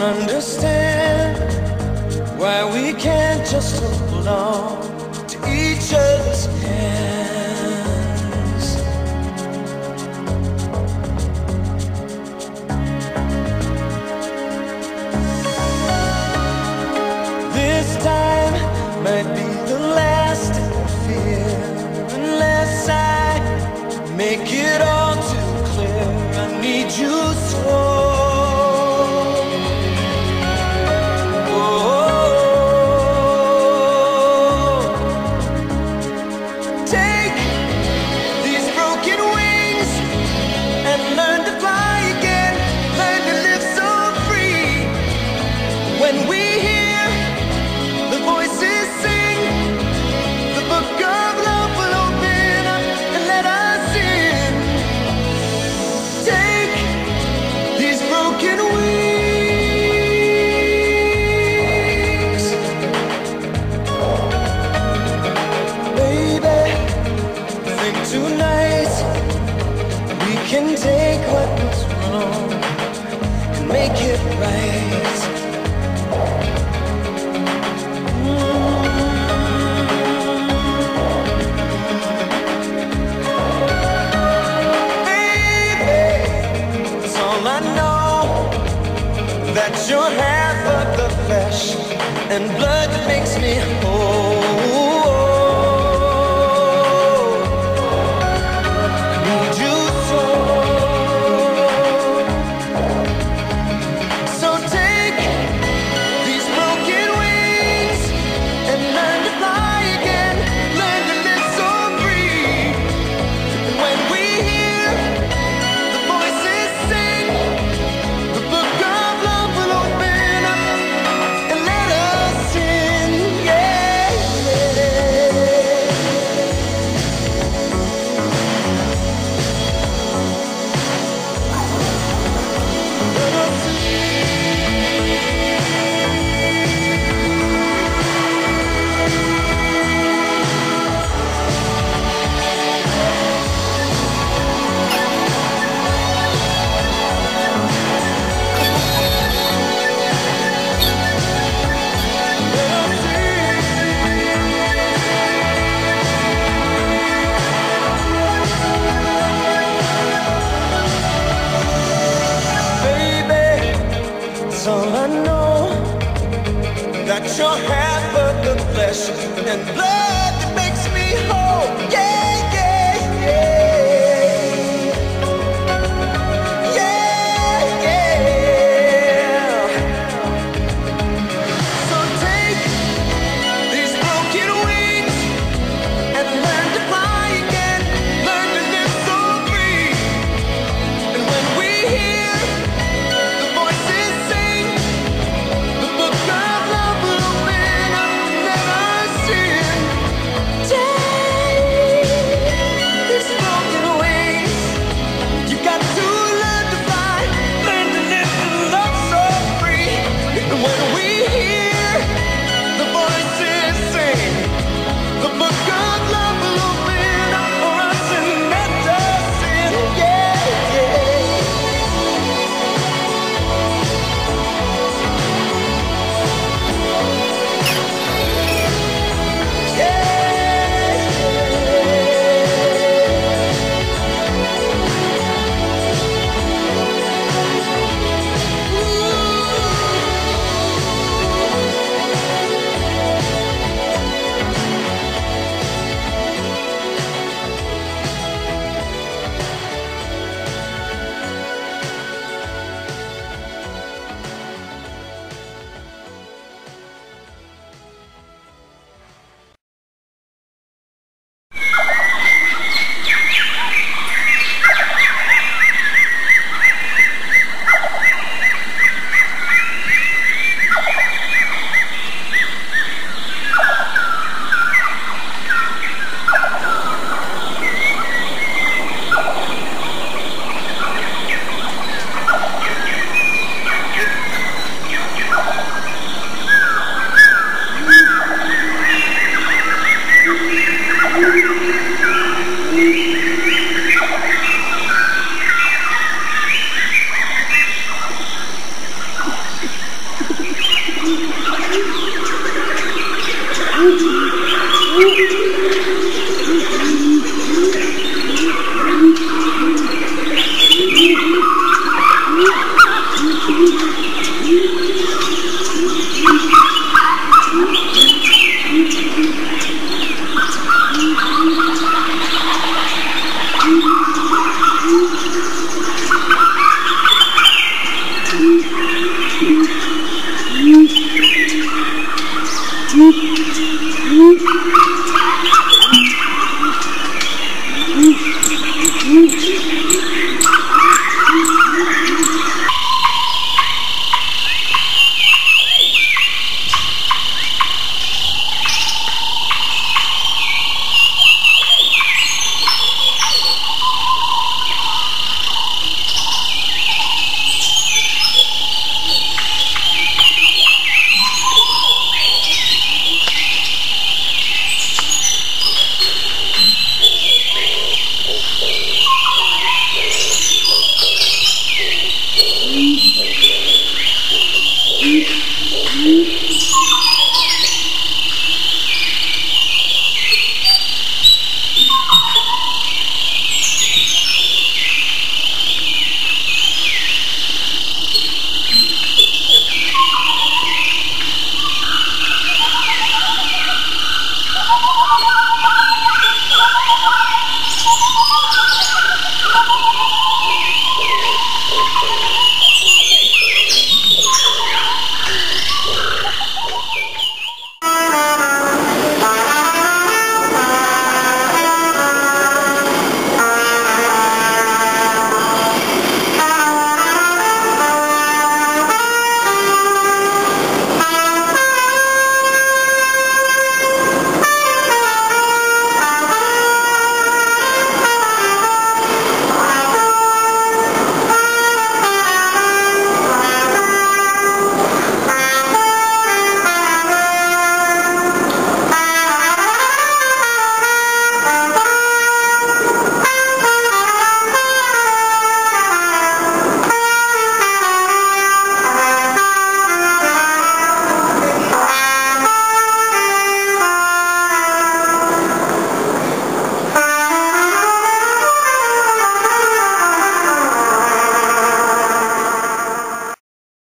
don't understand why we can't just hold on to each other's hands. This time might be the last I fear, unless I make it all too clear. I need you so. can take what's wrong and make it right. Mm. Baby, it's all I know that you're half of the flesh and blood that makes me whole. I know that your hands but the flesh and blood that makes me whole. Yeah. Hum, hum. Oh, my God.